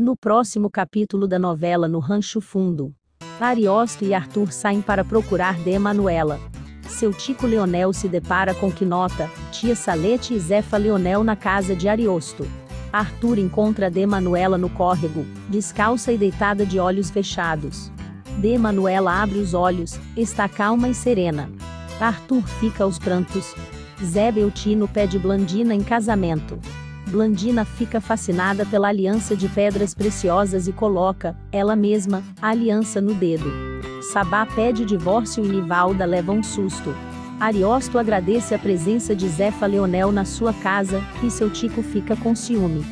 No próximo capítulo da novela No Rancho Fundo, Ariosto e Arthur saem para procurar de Emanuela. Seu Tico Leonel se depara com Quinota, tia Salete e Zefa Leonel na casa de Ariosto. Arthur encontra de Manuela no córrego, descalça e deitada de olhos fechados. De Manuela abre os olhos, está calma e serena. Arthur fica aos prantos. Zé Beltino pede Blandina em casamento. Blandina fica fascinada pela aliança de pedras preciosas e coloca, ela mesma, a aliança no dedo. Sabá pede divórcio e Nivalda leva um susto. Ariosto agradece a presença de Zefa Leonel na sua casa, e seu Tico fica com ciúme.